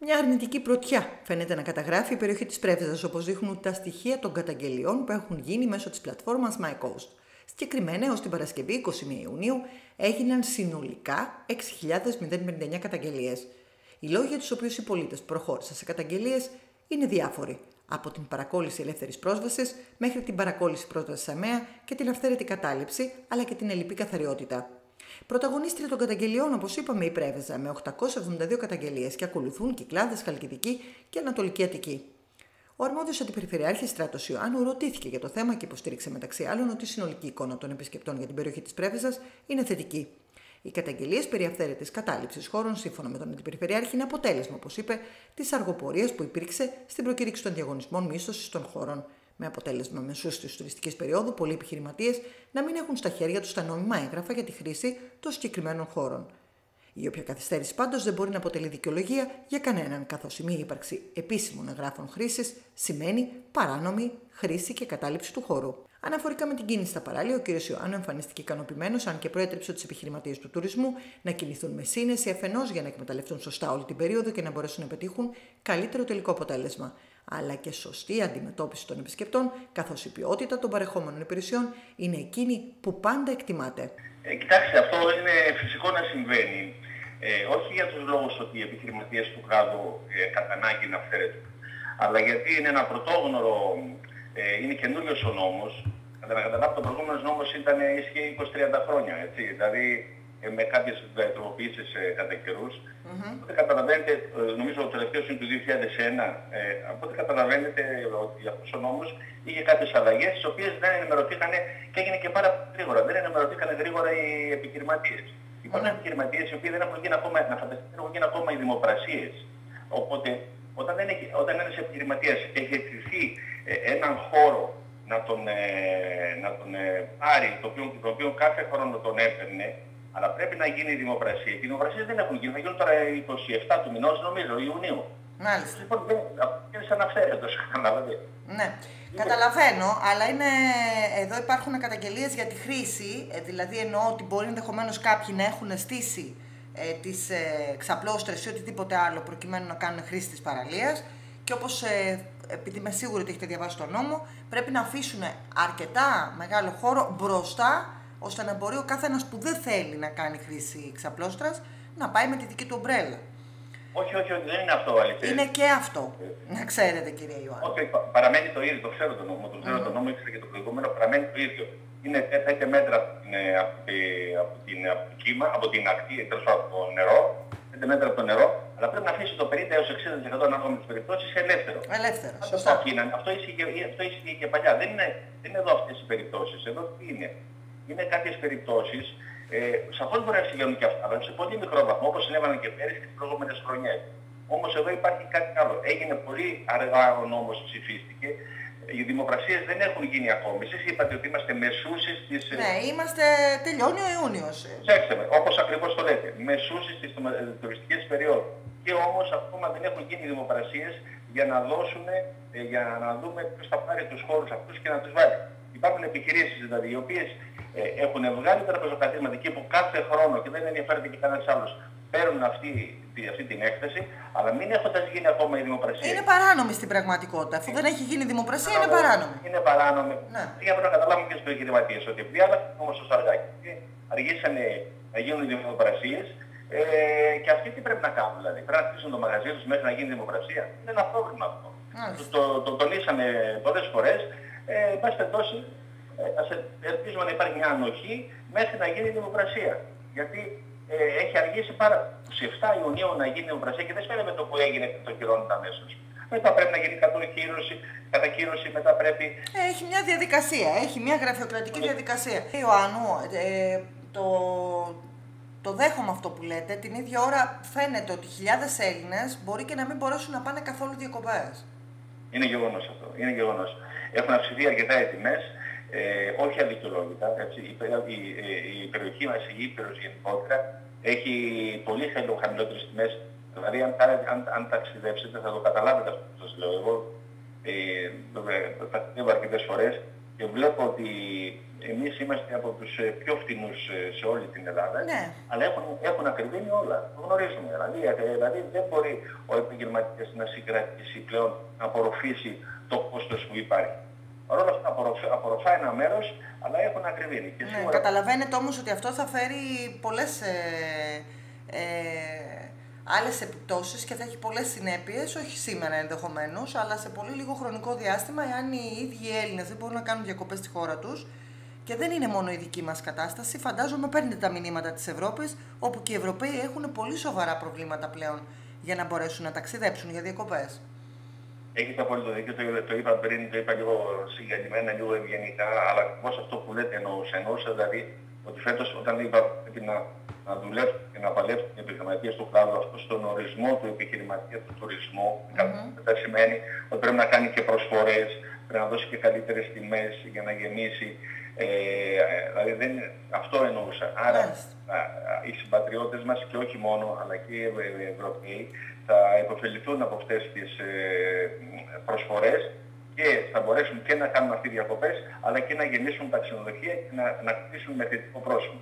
Μια αρνητική πρωτιά φαίνεται να καταγράφει η περιοχή της Πρέβεζας, όπως δείχνουν τα στοιχεία των καταγγελιών που έχουν γίνει μέσω της πλατφόρμας MyCoast. Συγκεκριμένα, έως την Παρασκευή 21 Ιουνίου έγιναν συνολικά 6.059 καταγγελίες. Οι λόγοι για τους οποίους οι πολίτες προχώρησαν σε καταγγελίες είναι διάφοροι. Από την παρακόλληση ελεύθερης πρόσβασης μέχρι την παρακόλληση πρόσβασης ΑΜΕΑ και την αυθαίρετη κατάληψη, αλλά και την ελληπή καθαριότητα. Πρωταγωνίστρια των καταγγελιών, όπως είπαμε, η Πρέβεζα, με 872 καταγγελίες και ακολουθούν Κυκλάδες, Χαλκιδική και Ανατολική Αττική. Ο αρμόδιος αντιπεριφερειάρχης Στράτος Ιωάννου ρωτήθηκε για το θέμα και υποστήριξε μεταξύ άλλων ότι η συνολική εικόνα των επισκεπτών για την περιοχή της Πρέβεζας είναι θετική. Οι καταγγελίες περί αυθαίρετης κατάληψης χώρων, σύμφωνα με τον Αντιπεριφερειάρχη, είναι αποτέλεσμα, όπως είπε, της αργοπορίας που υπήρξε στην προκήρυξη των διαγωνισμών μίσθωσης των χώρων με αποτέλεσμα μεσούς τη τουριστική περίοδου πολλοί επιχειρηματίες να μην έχουν στα χέρια τους τα νόμιμα έγγραφα για τη χρήση των συγκεκριμένων χώρων. Η όποια καθυστέρηση πάντως δεν μπορεί να αποτελεί δικαιολογία για κανέναν, καθώς η μη ύπαρξη επίσημων εγγράφων χρήσης σημαίνει παράνομη χρήση και κατάληψη του χώρου. Αναφορικά με την κίνηση στα παράλια, ο κ. Ιωάννου εμφανίστηκε ικανοποιημένος, αν και προέτρεψε τους επιχειρηματίες του τουρισμού να κινηθούν με σύνεση αφενός για να εκμεταλλευτούν σωστά όλη την περίοδο και να μπορέσουν να πετύχουν καλύτερο τελικό αποτέλεσμα αλλά και σωστή αντιμετώπιση των επισκεπτών, καθώς η ποιότητα των παρεχόμενων υπηρεσιών είναι εκείνη που πάντα εκτιμάται. Ε, κοιτάξτε, αυτό είναι φυσικό να συμβαίνει. Ε, όχι για τους λόγους ότι οι επιχειρηματίες του κράτου ε, κατά ανάγκη να φέρετε, αλλά γιατί είναι ένα πρωτόγνωρο, ε, είναι καινούριος ο νόμος. Κατά να καταλάβω, ο προηγούμενος νόμος ήταν ίσχυε 20-30 χρόνια, έτσι. Δηλαδή, ε, με κάποιες τροποποιήσεις ε, κατά καιρούς. Mm-hmm. Οπότε καταλαβαίνετε, ε, νομίζω ο τελευταίος είναι του 2001, ε, οπότε καταλαβαίνετε ότι αυτός ο νόμος είχε κάποιες αλλαγές, τις οποίες δεν ενημερωθήκαν και έγινε και πάρα γρήγορα. Δεν ενημερωθήκαν γρήγορα οι επιχειρηματίες. Mm-hmm. Υπάρχουν επιχειρηματίες οι οποίοι δεν έχουν γίνει ακόμα, να φανταστείτε, δεν έχουν γίνει ακόμα οι δημοπρασίες. Οπότε, όταν, είναι, όταν ένας επιχειρηματίας έχει εκτιθεί ε, έναν χώρο να τον, ε, να τον ε, πάρει, το οποίο, το οποίο κάθε χρόνο τον έπαιρνε, αλλά πρέπει να γίνει η δημοπρασία. Οι δημοπρασίες δεν έχουν γίνει. Θα γίνουν τώρα 27 του μηνός, νομίζω, Ιουνίου. Μάλιστα. Λοιπόν, είναι σαν αυθαίρετο, καταλαβαίνετε. Ναι. Καταλαβαίνω, αλλά είναι, εδώ υπάρχουν καταγγελίες για τη χρήση, ε, δηλαδή εννοώ ότι μπορεί ενδεχομένως κάποιοι να έχουν στήσει ε, τις ε, ξαπλώστρες ή οτιδήποτε άλλο προκειμένου να κάνουν χρήση της παραλίας και όπως ε, επειδή είμαι σίγουρη ότι έχετε διαβάσει τον νόμο, πρέπει να αφήσουν αρκετά μεγάλο χώρο μπροστά ώστε να μπορεί ο κάθε ένας που δεν θέλει να κάνει χρήση ξαπλώστρας να πάει με τη δική του ομπρέλα. Όχι, όχι, όχι, δεν είναι αυτό αλήθεια. Είναι και αυτό, να ξέρετε κύριε Ιωάννη. Όχι, παραμένει το ίδιο, το ξέρω το νόμο, το ξέρω mm. το νόμο, ήξερα και το προηγούμενο, παραμένει το ίδιο. Είναι 5 μέτρα από την, από, από, την, από το κύμα, από την ακτή, τέλος από το νερό, 5 μέτρα από το νερό, αλλά πρέπει να αφήσει το 50 έως 60% ανάλογα με τις περιπτώσεις ελεύθερο. Ελεύθερο, σωστά. Αυτό, αυτό ίσχυε, αυτό ίσχυε και παλιά. Δεν είναι, δεν είναι εδώ αυτές οι περιπτώσεις. Εδώ τι είναι; Είναι κάποιες περιπτώσεις, ε, σαφώς μπορεί να συμβαίνουν και αυτά, αλλά σε πολύ μικρό βαθμό, όπως συνέβαιναν και πέρυσι τις προηγούμενες χρονιές. Όμως εδώ υπάρχει κάτι άλλο. Έγινε πολύ αργά ο νόμος, ψηφίστηκε. Οι δημοπρασίες δεν έχουν γίνει ακόμη. Εσείς είπατε ότι είμαστε μεσούσεις της... Ε, ναι, είμαστε... τελειώνει ο Ιούνιος. Ψάξτε με, όπως ακριβώς το λέτε. Μεσούσεις της ε, τουριστικής περίοδου. Και όμως ακόμα δεν έχουν γίνει δημοπρασίες για να δώσουν, ε, για να δούμε ποιος θα πάρει τους χώρους αυτούς και να τους βάλει. Υπάρχουν επιχειρήσεις δηλαδή, οι οποίες ε, έχουν βγάλει τραπεζοκρατήματα εκεί που κάθε χρόνο και δεν ενδιαφέρεται και κανένας άλλος παίρνουν αυτή, αυτή την έκθεση, αλλά μην έχοντας γίνει ακόμα η δημοπρασία. Είναι παράνομη στην πραγματικότητα. Αφού δεν έχει γίνει η δημοπρασία, είναι παράνομη. Είναι παράνομη. Ναι. Για να καταλάβουμε και στου επιχειρηματίε ότι επειδή άλλαξαν όμω το σαργάκι, αργήσανε να γίνουν οι δημοπρασίες, ε, και αυτοί τι πρέπει να κάνουν, δηλαδή. Πρέπει να κλείσουν το μαγαζί τους μέχρι να γίνει η δημοπρασία. Είναι ένα πρόβλημα αυτό. Το, το, το, τονίσαμε πολλές φορές. Ε, εν πάση περιπτώσει, ε, ας ελπίζουμε να υπάρχει μια ανοχή μέχρι να γίνει η δημοκρασία. Γιατί ε, έχει αργήσει πάρα σε 7 Ιουνίου να γίνει η δημοκρασία και δεν σημαίνει με το που έγινε και το κυρώνεται αμέσως. Μετά πρέπει να γίνει κατοκύρωση, κατακύρωση, μετά πρέπει... Ε, έχει μια διαδικασία, έχει μια γραφειοκρατική διαδικασία. Ιωάννου, ε, το, το δέχομαι αυτό που λέτε. Την ίδια ώρα φαίνεται ότι χιλιάδες Έλληνες μπορεί και να μην μπορέσουν να πάνε καθόλου διακοπές. Είναι γεγονός αυτό. Είναι γεγονός. Έχουν αυξηθεί αρκετά οι τιμές ε, όχι αδικαιολόγητα. Έτσι. Η, η, η, περιοχή μας, η Ήπειρος γενικότερα, έχει πολύ χαμηλότερες τιμές. Δηλαδή, αν, αν, αν ταξιδέψετε, θα το καταλάβετε αυτό που σας λέω. Εγώ ε, ταξιδεύω αρκετές φορές και βλέπω ότι εμείς είμαστε από τους ε, πιο φτηνούς ε, σε όλη την Ελλάδα, Ναι. αλλά έχουν, έχουν ακριβήνει όλα. Το γνωρίζουμε. Δηλαδή, ε, δηλαδή δεν μπορεί ο επιχειρηματίας να συγκρατήσει πλέον να απορροφήσει το κόστος που υπάρχει. Παρ' όλα αυτά απορροφά, απορροφά ένα μέρος, αλλά έχουν ακριβήνει. Και Ναι, σίγουρα καταλαβαίνετε όμως ότι αυτό θα φέρει πολλές ε, ε, άλλες επιπτώσεις και θα έχει πολλές συνέπειες, όχι σήμερα ενδεχομένως, αλλά σε πολύ λίγο χρονικό διάστημα, εάν οι ίδιοι οι Έλληνες δεν μπορούν να κάνουν διακοπές στη χώρα τους, και δεν είναι μόνο η δική μας κατάσταση, φαντάζομαι παίρνετε τα μηνύματα της Ευρώπης, όπου και οι Ευρωπαίοι έχουν πολύ σοβαρά προβλήματα πλέον για να μπορέσουν να ταξιδέψουν για διακοπές. Έχετε απόλυτο δίκιο, το, το είπα πριν, το είπα λίγο συγκεκριμένα, λίγο ευγενικά, αλλά ακριβώς αυτό που λέτε εννοούσα. Εννοούσα δηλαδή ότι φέτος όταν είπα πρέπει να, να δουλεύουν και να παλέψουν οι επιχειρηματίες του κλάδου αυτό στον ορισμό του επιχειρηματία του τουρισμού, mm-hmm. σημαίνει ότι πρέπει να κάνει και προσφορές, πρέπει να δώσει και καλύτερες τιμές για να γεμίσει. Ε, δηλαδή δεν, αυτό εννοούσα. Άρα Μάλιστα. α, α, οι συμπατριώτες μας και όχι μόνο, αλλά και οι Ευ- οι Ευρωπαίοι θα υποφεληθούν από αυτές τις ε, προσφορές και θα μπορέσουν και να κάνουν αυτοί διακοπές, αλλά και να γεμίσουν τα ξενοδοχεία και να, να κτίσουν με θετικό πρόσημο.